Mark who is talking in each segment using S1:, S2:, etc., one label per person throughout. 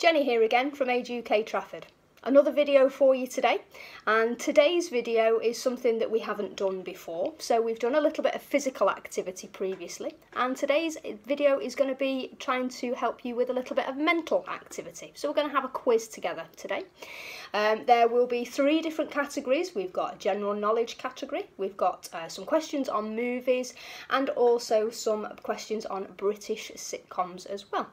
S1: Jenny here again from Age UK Trafford. Another video for you today and today's video is something that we haven't done before so we've done a little bit of physical activity previously and today's video is going to be trying to help you with a little bit of mental activity so we're going to have a quiz together today um, there will be three different categories. We've got a general knowledge category, we've got uh, some questions on movies, and also some questions on British sitcoms as well.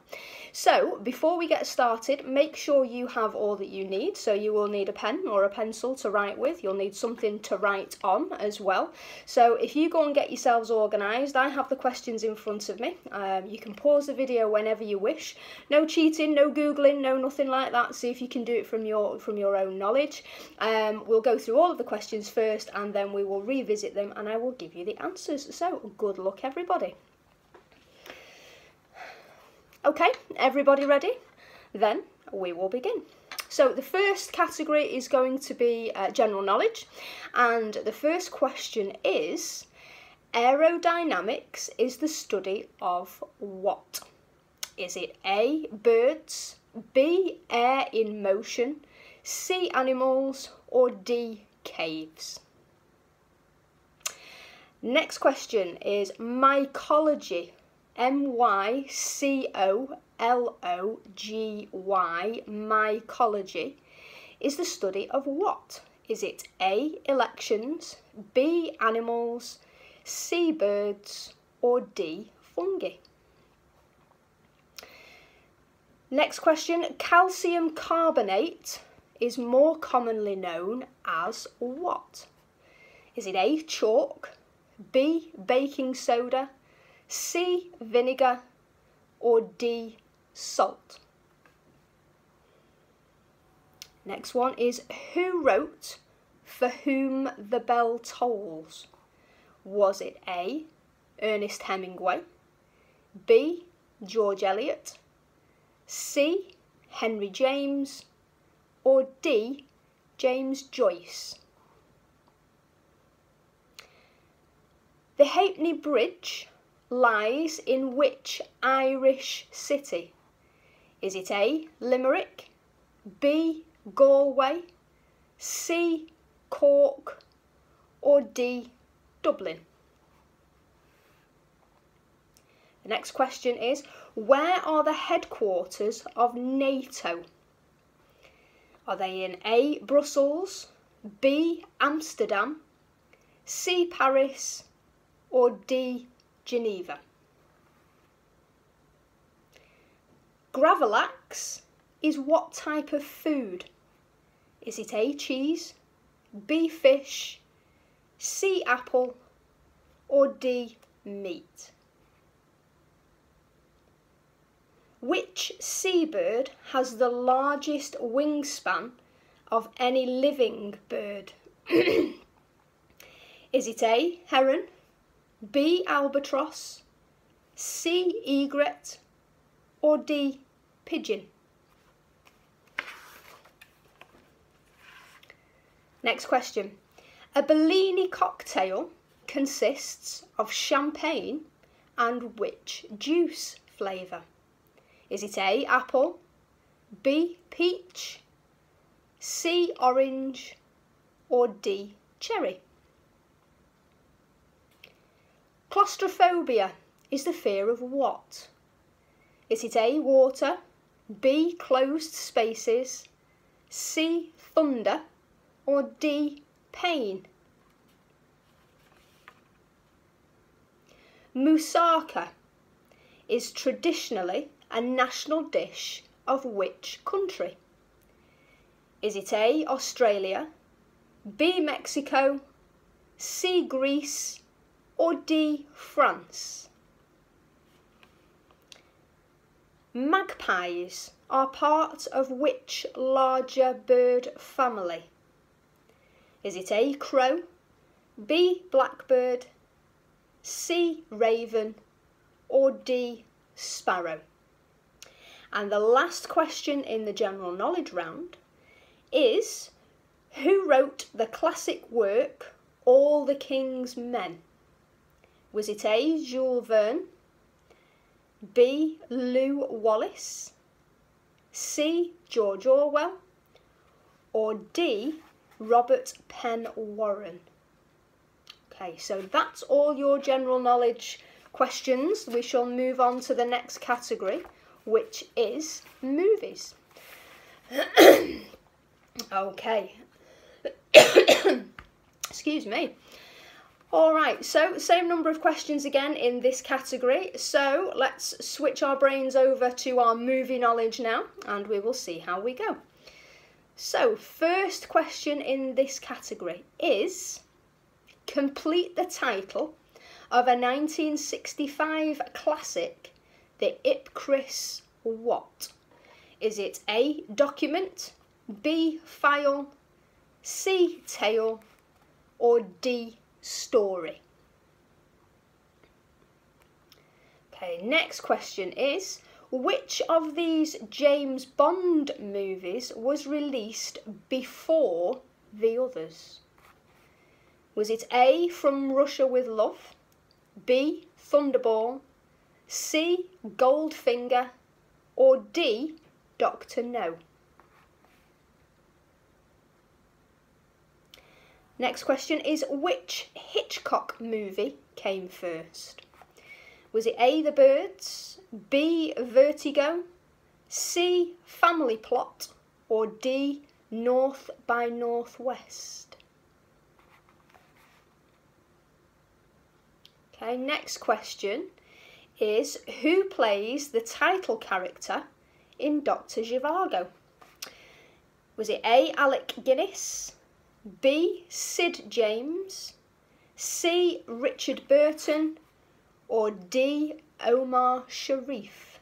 S1: So, before we get started, make sure you have all that you need. So, you will need a pen or a pencil to write with, you'll need something to write on as well. So, if you go and get yourselves organised, I have the questions in front of me. Um, you can pause the video whenever you wish. No cheating, no Googling, no nothing like that. See if you can do it from your from your own knowledge. Um, we'll go through all of the questions first and then we will revisit them and I will give you the answers. So good luck everybody. Okay, everybody ready? Then we will begin. So the first category is going to be uh, general knowledge and the first question is aerodynamics is the study of what? Is it A, birds, B, air in motion, C. Animals or D. Caves? Next question is mycology. M-Y-C-O-L-O-G-Y, mycology, is the study of what? Is it A. Elections, B. Animals, C. Birds, or D. Fungi? Next question, calcium carbonate is more commonly known as what? Is it A, chalk, B, baking soda, C, vinegar, or D, salt? Next one is who wrote For Whom the Bell Tolls? Was it A, Ernest Hemingway, B, George Eliot, C, Henry James, or D. James Joyce? The Ha'penny Bridge lies in which Irish city? Is it A. Limerick, B. Galway, C. Cork, or D. Dublin? The next question is Where are the headquarters of NATO? Are they in A. Brussels, B. Amsterdam, C. Paris, or D. Geneva? Gravlax is what type of food? Is it A. Cheese, B. Fish, C. Apple, or D. Meat? Which seabird has the largest wingspan of any living bird? Is it A. Heron, B. Albatross, C. Egret, or D. Pigeon? Next question. A Bellini cocktail consists of champagne and which juice flavour? Is it A, apple, B, peach, C, orange, or D, cherry? Claustrophobia is the fear of what? Is it A, water, B, closed spaces, C, thunder, or D, pain? Moussaka is traditionally a national dish of which country? Is it A. Australia, B. Mexico, C. Greece, or D. France? Magpies are part of which larger bird family? Is it A. Crow, B. Blackbird, C. Raven, or D. Sparrow? And the last question in the general knowledge round is who wrote the classic work All the King's Men? Was it A. Jules Verne, B. Lew Wallace, C. George Orwell, or D. Robert Penn Warren? Okay, so that's all your general knowledge questions. We shall move on to the next category, which is movies. okay. Excuse me. All right, so same number of questions again in this category. So let's switch our brains over to our movie knowledge now and we will see how we go. So, first question in this category is complete the title of a 1965 classic, The Ipcress What? Is it A. Document, B. File, C. Tale, or D story. Okay, next question is which of these James Bond movies was released before the others? Was it A, From Russia with Love, B, Thunderball, C, Goldfinger, or D, Doctor No? Next question is which Hitchcock movie came first? Was it A, The Birds, B, Vertigo, C, Family Plot, or D, North by Northwest? Okay, next question is who plays the title character in Dr. Zhivago? Was it A, Alec Guinness, B. Sid James, C. Richard Burton, or D. Omar Sharif?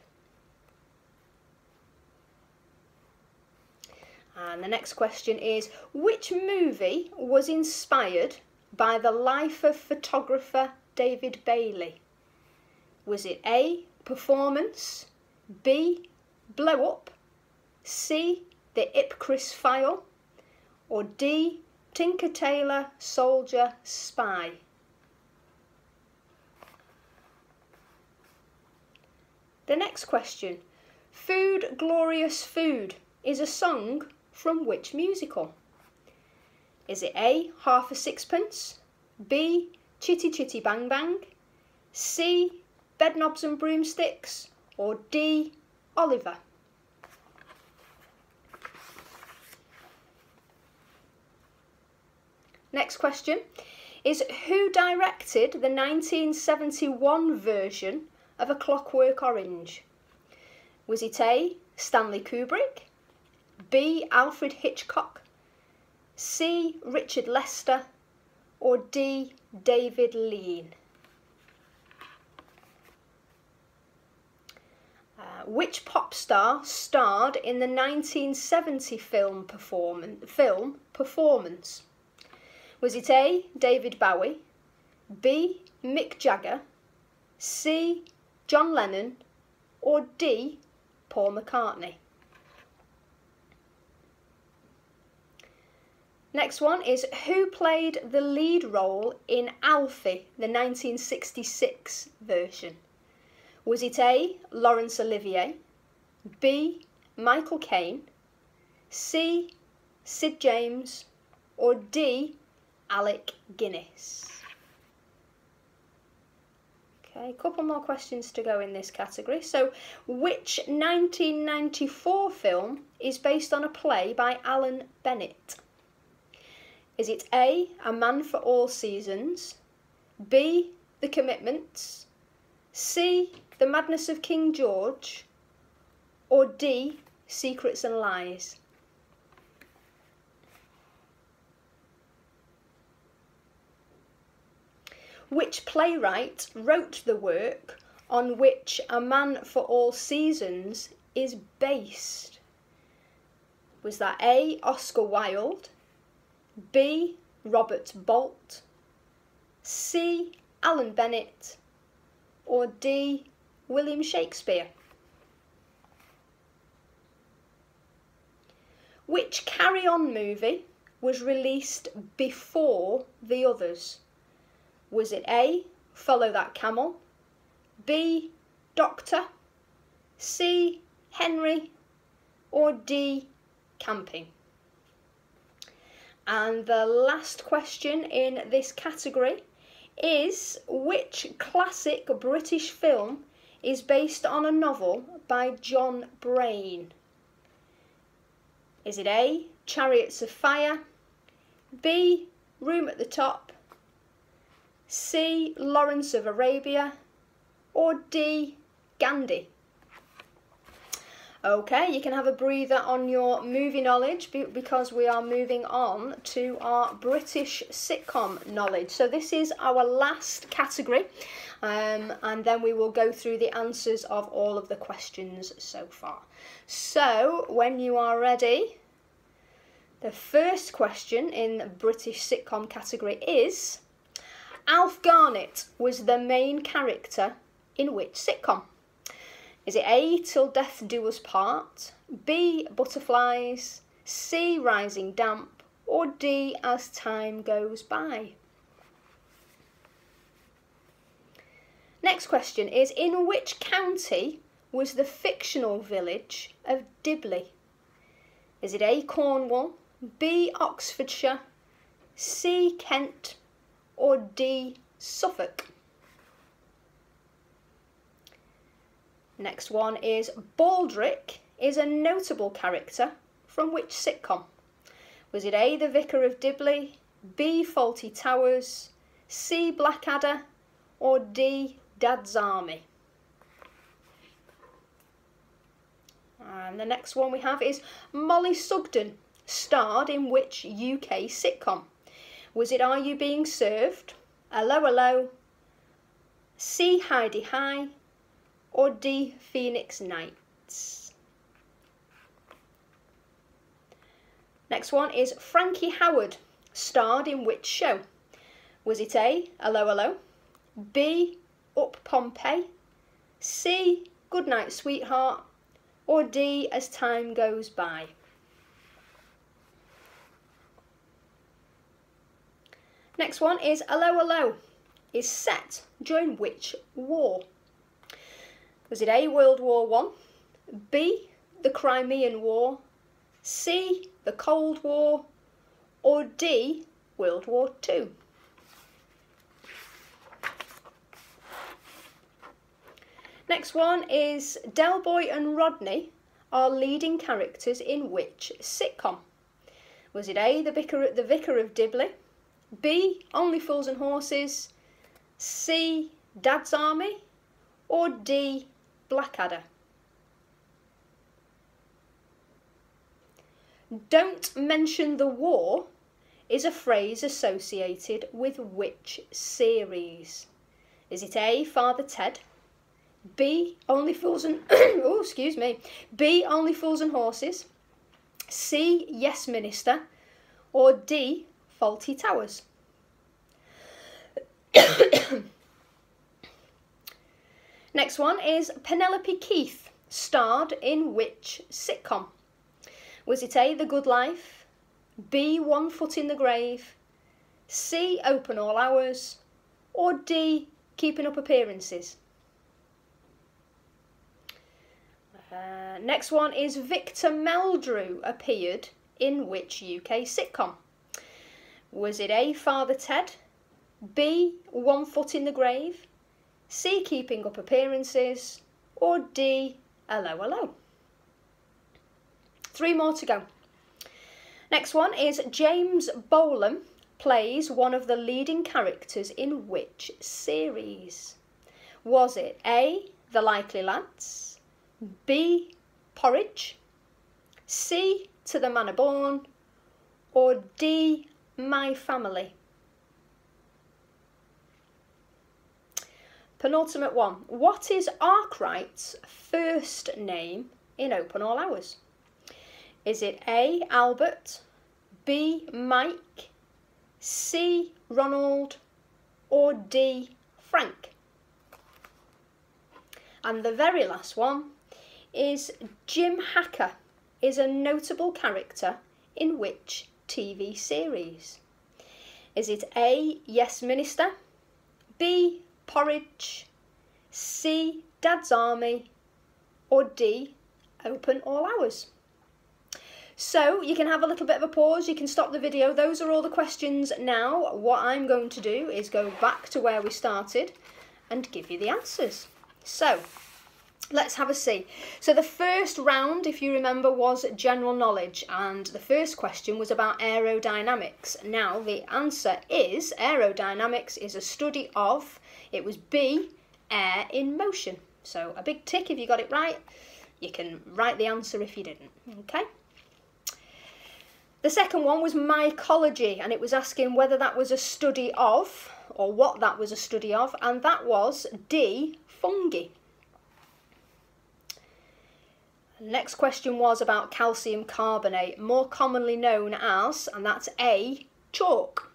S1: And the next question is Which movie was inspired by the life of photographer David Bailey? Was it A. Performance, B. Blow Up, C. The Ipcress File, or D. Tinker Tailor Soldier Spy. The next question. Food Glorious Food is a song from which musical? Is it A. Half a Sixpence, B. Chitty Chitty Bang Bang, C. Bedknobs and Broomsticks, or D. Oliver? Next question is who directed the 1971 version of A Clockwork Orange? Was it A. Stanley Kubrick, B. Alfred Hitchcock, C. Richard Lester, or D. David Lean? Uh, which pop star starred in the 1970 film performance? Film performance? Was it A. David Bowie, B. Mick Jagger, C. John Lennon, or D. Paul McCartney? Next one is who played the lead role in Alfie, the 1966 version? Was it A. Laurence Olivier, B. Michael Caine, C. Sid James, or D. Alec Guinness. Okay, a couple more questions to go in this category. So, which 1994 film is based on a play by Alan Bennett? Is it A, A Man for All Seasons, B, The Commitments, C, The Madness of King George, or D, Secrets and Lies? Which playwright wrote the work on which A Man for All Seasons is based? Was that A. Oscar Wilde, B. Robert Bolt, C. Alan Bennett, or D. William Shakespeare? Which Carry On movie was released before the others? Was it A, follow that camel, B, doctor, C, Henry, or D, camping? And the last question in this category is which classic British film is based on a novel by John Braine? Is it A, Chariots of Fire, B, Room at the Top, C, Lawrence of Arabia, or D, Gandhi? Okay, you can have a breather on your movie knowledge because we are moving on to our British sitcom knowledge. So this is our last category um, and then we will go through the answers of all of the questions so far. So when you are ready, the first question in the British sitcom category is Alf Garnett was the main character in which sitcom? Is it A, Till Death Do Us Part, B, Butterflies, C, Rising Damp, or D, As Time Goes By? Next question is In which county was the fictional village of Dibley? Is it A, Cornwall, B, Oxfordshire, C, Kent, or D, Suffolk? Next one is Baldrick is a notable character from which sitcom? Was it A, The Vicar of Dibley, B, Fawlty Towers, C, Blackadder, or D, Dad's Army? And the next one we have is Mollie Sugden, starred in which UK sitcom? Was it Are You Being Served, Hello Hello, C, Hi-de-Hi, or D. Phoenix Nights? Next one is Frankie Howerd. starred in which show? Was it A. Hello Hello, B. Up Pompeii, C. Goodnight Sweetheart, or D. As Time Goes By? Next one is Hello Hello, is set during which war? Was it A, World War One, B, the Crimean War, C, the Cold War, or D, World War Two? Next one is Del Boy and Rodney are leading characters in which sitcom? Was it A, the Vicar, the Vicar of Dibley, B, Only Fools and Horses, C, Dad's Army, or D, Blackadder. Don't mention the war is a phrase associated with which series? Is it A, Father Ted, B, Only Fools and oh, excuse me, B, Only Fools and Horses, C, Yes Minister, or D, Fawlty Towers? Next one is Penelope Keith, starred in which sitcom? Was it A, The Good Life, B, One Foot in the Grave, C, Open All Hours, or D, Keeping Up Appearances? Uh, next one is Victor Meldrew appeared in which UK sitcom? Was it A, Father Ted, B, One Foot in the Grave, C. Keeping up appearances. Or D. Hello, hello. Three more to go. Next one is James Bolam plays one of the leading characters in which series? Was it A. The Likely Lads, B. Porridge, C. To the Manor Born, or D. My Family? Penultimate one. What is Arkwright's first name in Open All Hours? Is it A. Albert, B. Mike, C. Ronald, or D. Frank? And the very last one is Jim Hacker is a notable character in which TV series? Is it A. Yes Minister, B porridge, C, Dad's Army, or D, open all hours? So you can have a little bit of a pause, you can stop the video. Those are all the questions now. What I'm going to do is go back to where we started and give you the answers. So let's have a see. So the first round, if you remember, was general knowledge and the first question was about aerodynamics. Now the answer is aerodynamics is a study of, it was B, air in motion. So a big tick if you got it right. You can write the answer if you didn't, okay? The second one was mycology, and it was asking whether that was a study of, or what that was a study of, and that was D, fungi. Next question was about calcium carbonate, more commonly known as, and that's A, chalk.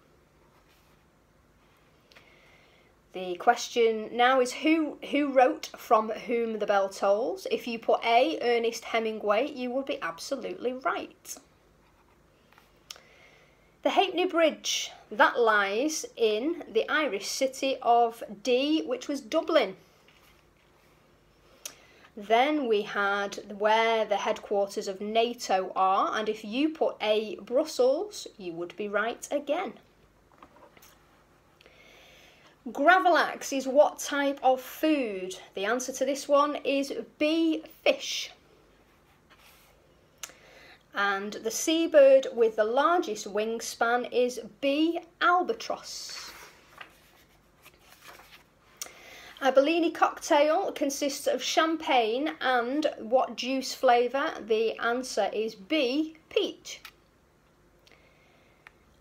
S1: The question now is who who wrote From Whom the Bell Tolls? If you put A, Ernest Hemingway, you would be absolutely right. The Ha'penny Bridge, that lies in the Irish city of D, which was Dublin. Then we had where the headquarters of NATO are, and if you put A, Brussels, you would be right again. Gravlax is what type of food? The answer to this one is B, fish and the seabird with the largest wingspan is B. albatross. A Bellini cocktail consists of champagne and what juice flavour? The answer is B. peach.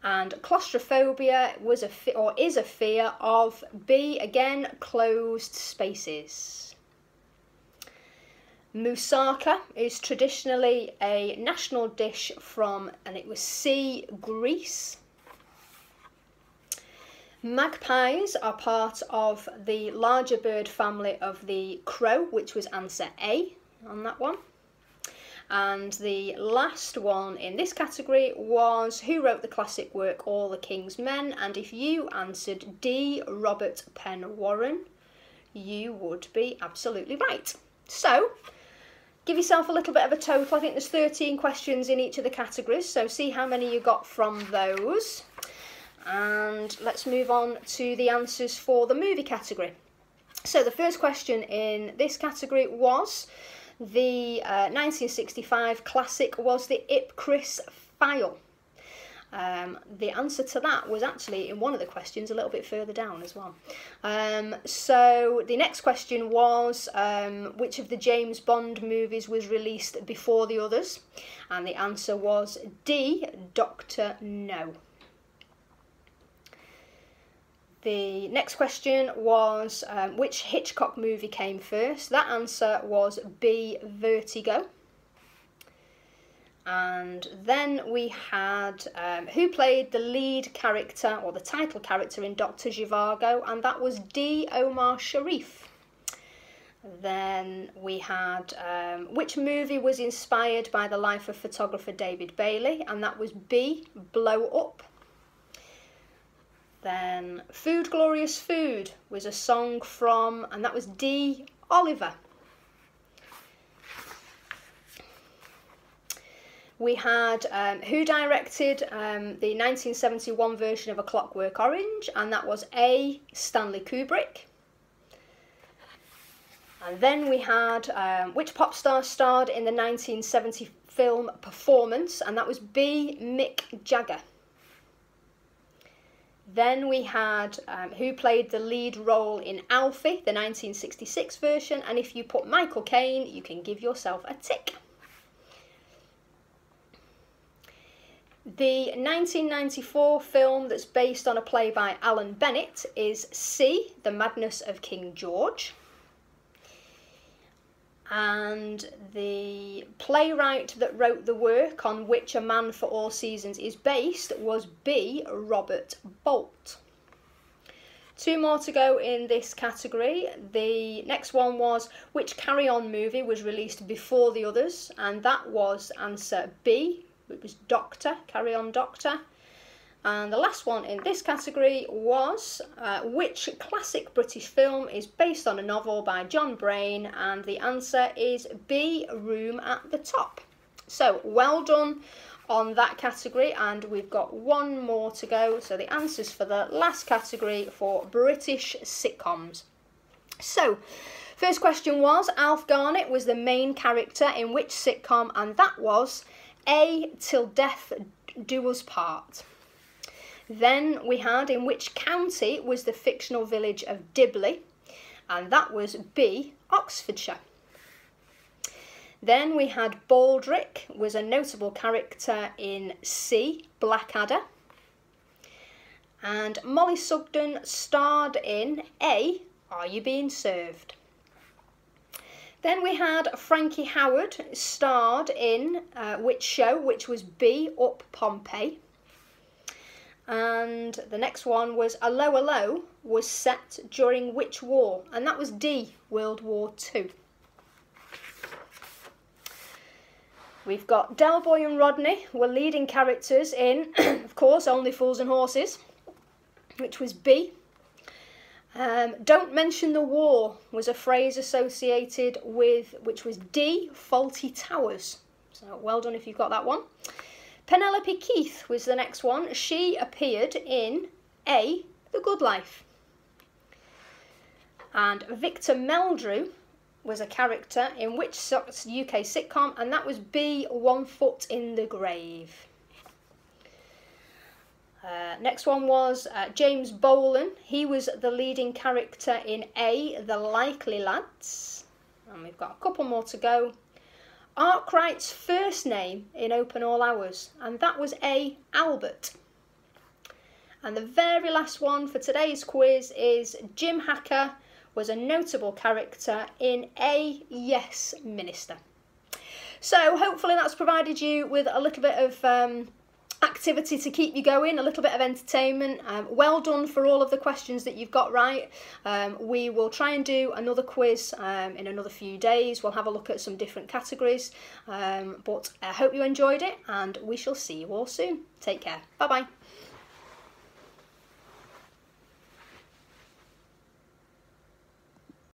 S1: And claustrophobia was a or is a fear of B again closed spaces. Moussaka is traditionally a national dish from, and it was sea, Greece. Magpies are part of the larger bird family of the crow, which was answer A on that one. And the last one in this category was who wrote the classic work All the King's Men? And if you answered D, Robert Penn Warren, you would be absolutely right. So, give yourself a little bit of a total. I think there's 13 questions in each of the categories, so see how many you got from those. And let's move on to the answers for the movie category. So the first question in this category was the uh, 1965 classic was the Ipcress File. Um, the answer to that was actually in one of the questions a little bit further down as well. Um, so the next question was um, which of the James Bond movies was released before the others? And the answer was D, Doctor No. The next question was um, which Hitchcock movie came first? That answer was B, Vertigo. And then we had um, who played the lead character or the title character in Dr. Zhivago, and that was D. Omar Sharif. Then we had um, which movie was inspired by the life of photographer David Bailey, and that was B. Blow Up. Then Food Glorious Food was a song from, and that was D. Oliver. we had um, who directed um, the 1971 version of A Clockwork Orange, and that was A. Stanley Kubrick. And then we had um, which pop star starred in the 1970 film Performance, and that was B. Mick Jagger. Then we had um, who played the lead role in Alfie, the 1966 version, and if you put Michael Caine, you can give yourself a tick. The 1994 film that's based on a play by Alan Bennett is C, The Madness of King George. And the playwright that wrote the work on which A Man for All Seasons is based was B, Robert Bolt. Two more to go in this category. The next one was which Carry On movie was released before the others, and that was answer B, it was Doctor, Carry On Doctor. And the last one in this category was uh, which classic British film is based on a novel by John Braine? And the answer is B, Room at the Top. So well done on that category and we've got one more to go. So the answers for the last category for British sitcoms. So first question was Alf Garnett was the main character in which sitcom and that was A Till Death Do Us Part. Then we had in which county was the fictional village of Dibley and that was B Oxfordshire. Then we had Baldrick, was a notable character in C, Blackadder. And Mollie Sugden starred in A, Are You Being Served? Then we had Frankie Howerd starred in uh, which show, which was B, Up Pompeii. And the next one was Allo Allo was set during which war? And that was D, World War Two. We've got Del Boy and Rodney were leading characters in, of course, Only Fools and Horses, which was B. Um, Don't mention the war was a phrase associated with, which was D, Fawlty Towers. So well done if you've got that one. Penelope Keith was the next one. She appeared in A, The Good Life. And Victor Meldrew was a character in which UK sitcom, and that was B, One Foot in the Grave. Uh, next one was uh, James Bolam. He was the leading character in A, The Likely Lads. And we've got a couple more to go. Arkwright's first name in Open All Hours, and that was A, Albert. And the very last one for today's quiz is Jim Hacker was a notable character in A Yes Minister. So hopefully that's provided you with a little bit of um, activity to keep you going, a little bit of entertainment. Um, well done for all of the questions that you've got right. Um, we will try and do another quiz um, in another few days. We'll have a look at some different categories. Um, but I hope you enjoyed it and we shall see you all soon. Take care. Bye bye.